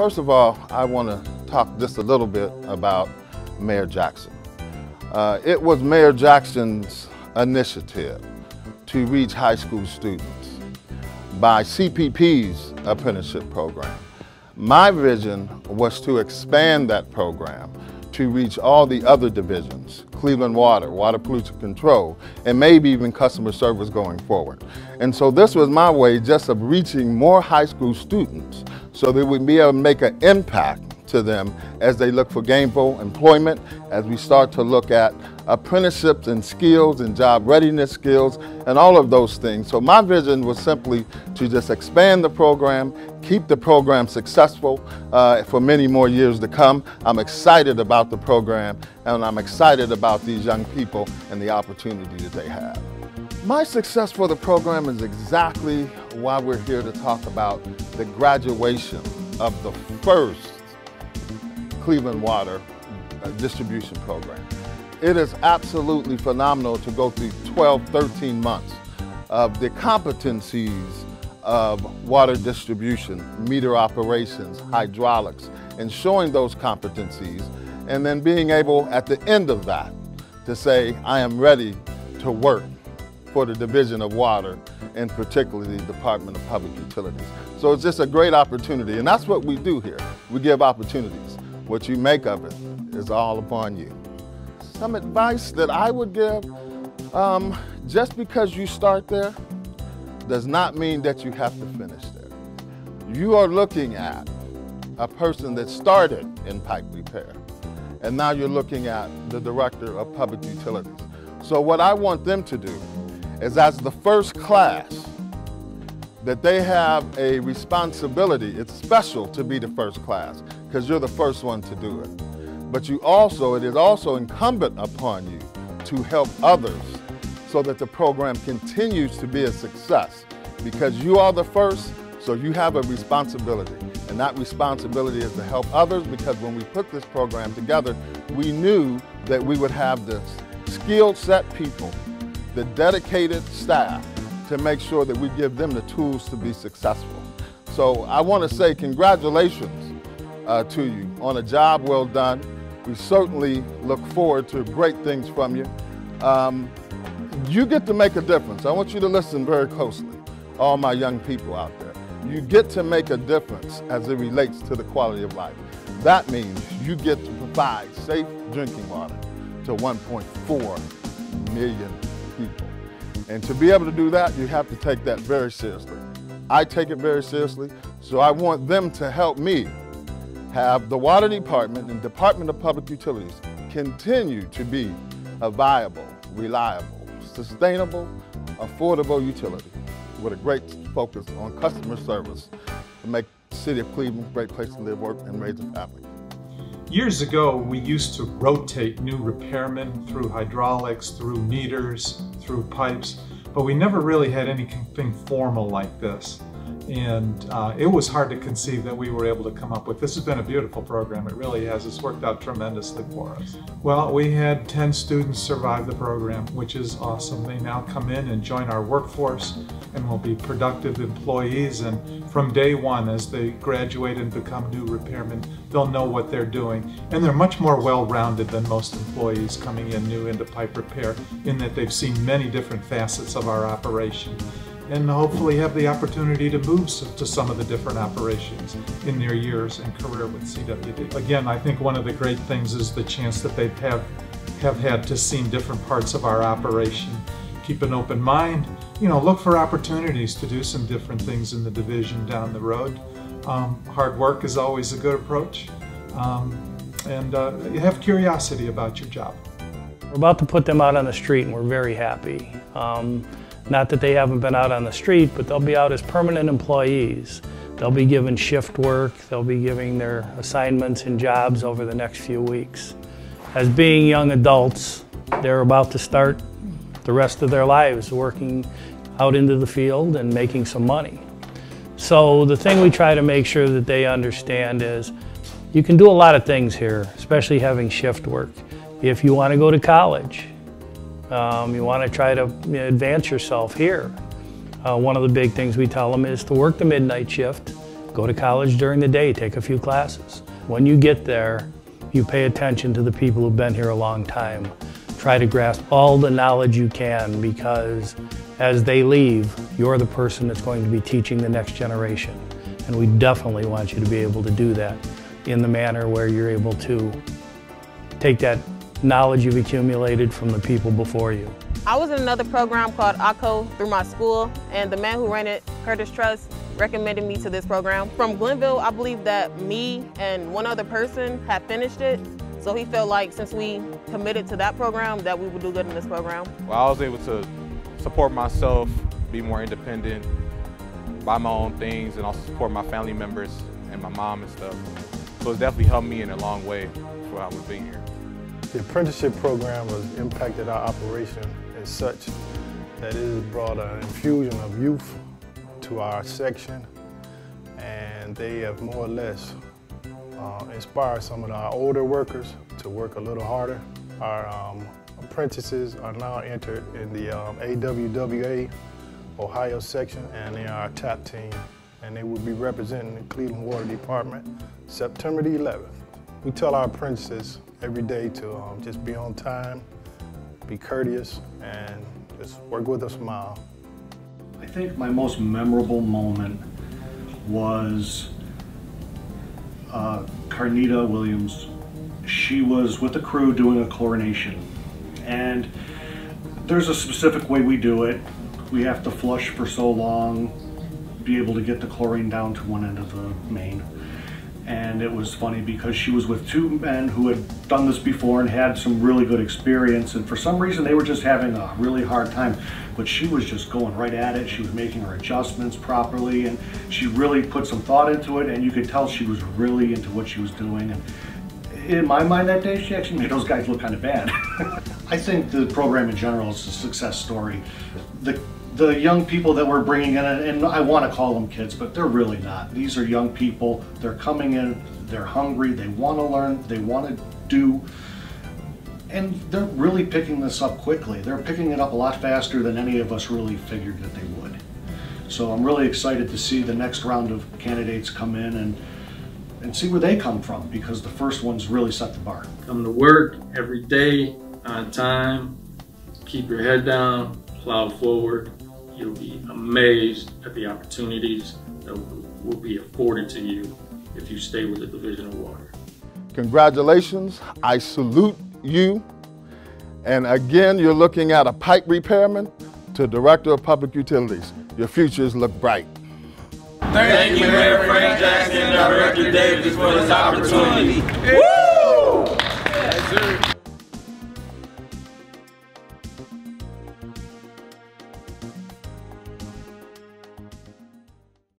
First of all, I want to talk just a little bit about Mayor Jackson. Uh, it was Mayor Jackson's initiative to reach high school students by CPP's apprenticeship program. My vision was to expand that program to reach all the other divisions, Cleveland Water, Water Pollution Control, and maybe even customer service going forward. And so this was my way just of reaching more high school students so that we'd be able to make an impact to them as they look for gainful employment, as we start to look at apprenticeships and skills and job readiness skills and all of those things. So my vision was simply to just expand the program, keep the program successful uh, for many more years to come. I'm excited about the program and I'm excited about these young people and the opportunity that they have. My success for the program is exactly why we're here to talk about the graduation of the first Cleveland Water uh, distribution program. It is absolutely phenomenal to go through 12, 13 months of the competencies of water distribution, meter operations, hydraulics, and showing those competencies, and then being able at the end of that to say, I am ready to work for the Division of Water and particularly the Department of Public Utilities. So it's just a great opportunity, and that's what we do here. We give opportunities. What you make of it is all upon you. Some advice that I would give, um, just because you start there does not mean that you have to finish there. You are looking at a person that started in pipe repair, and now you're looking at the Director of Public Utilities. So what I want them to do is as the first class, that they have a responsibility, it's special to be the first class, because you're the first one to do it. But you also, it is also incumbent upon you to help others so that the program continues to be a success because you are the first, so you have a responsibility. And that responsibility is to help others because when we put this program together, we knew that we would have the skilled set people, the dedicated staff to make sure that we give them the tools to be successful. So I want to say congratulations uh, to you on a job well done. We certainly look forward to great things from you. Um, you get to make a difference. I want you to listen very closely, all my young people out there. You get to make a difference as it relates to the quality of life. That means you get to provide safe drinking water to 1.4 million people. And to be able to do that, you have to take that very seriously. I take it very seriously, so I want them to help me have the Water Department and Department of Public Utilities continue to be a viable, reliable, sustainable, affordable utility with a great focus on customer service to make the city of Cleveland a great place to live, work, and raise a family. Years ago, we used to rotate new repairmen through hydraulics, through meters, through pipes, but we never really had anything formal like this and uh, it was hard to conceive that we were able to come up with. This has been a beautiful program. It really has. It's worked out tremendously for us. Well, we had 10 students survive the program, which is awesome. They now come in and join our workforce and will be productive employees. And from day one, as they graduate and become new repairmen, they'll know what they're doing. And they're much more well-rounded than most employees coming in new into pipe repair in that they've seen many different facets of our operation and hopefully have the opportunity to move to some of the different operations in their years and career with CWD. Again, I think one of the great things is the chance that they have, have had to see different parts of our operation. Keep an open mind, you know, look for opportunities to do some different things in the division down the road. Um, hard work is always a good approach. Um, and uh, have curiosity about your job. We're about to put them out on the street and we're very happy. Um, not that they haven't been out on the street, but they'll be out as permanent employees. They'll be given shift work, they'll be giving their assignments and jobs over the next few weeks. As being young adults, they're about to start the rest of their lives working out into the field and making some money. So the thing we try to make sure that they understand is you can do a lot of things here, especially having shift work. If you want to go to college, um, you want to try to advance yourself here. Uh, one of the big things we tell them is to work the midnight shift Go to college during the day, take a few classes. When you get there, you pay attention to the people who've been here a long time. Try to grasp all the knowledge you can because as they leave, you're the person that's going to be teaching the next generation. And we definitely want you to be able to do that in the manner where you're able to take that knowledge you've accumulated from the people before you. I was in another program called ACO through my school, and the man who ran it, Curtis Trust, recommended me to this program. From Glenville, I believe that me and one other person had finished it, so he felt like since we committed to that program, that we would do good in this program. Well, I was able to support myself, be more independent, buy my own things, and also support my family members and my mom and stuff. So it's definitely helped me in a long way for how we've been here. The apprenticeship program has impacted our operation as such that it has brought an infusion of youth to our section and they have more or less uh, inspired some of our older workers to work a little harder. Our um, apprentices are now entered in the um, AWWA Ohio section and they are our top team and they will be representing the Cleveland Water Department September the 11th. We tell our apprentices every day to um, just be on time, be courteous, and just work with a smile. I think my most memorable moment was uh, Carnita Williams. She was with the crew doing a chlorination. And there's a specific way we do it. We have to flush for so long, be able to get the chlorine down to one end of the main and it was funny because she was with two men who had done this before and had some really good experience. And for some reason they were just having a really hard time. But she was just going right at it. She was making her adjustments properly. And she really put some thought into it. And you could tell she was really into what she was doing. And in my mind that day she actually made those guys look kind of bad. I think the program in general is a success story. The the young people that we're bringing in, and I want to call them kids, but they're really not. These are young people. They're coming in, they're hungry, they want to learn, they want to do, and they're really picking this up quickly. They're picking it up a lot faster than any of us really figured that they would. So I'm really excited to see the next round of candidates come in and and see where they come from because the first ones really set the bar. Come to work every day on time, keep your head down, plow forward, You'll be amazed at the opportunities that will be afforded to you if you stay with the Division of Water. Congratulations. I salute you. And again, you're looking at a pipe repairman to Director of Public Utilities. Your futures look bright. Thank you, Mayor Frank Jackson and Director Davis for this opportunity. Woo! Yes,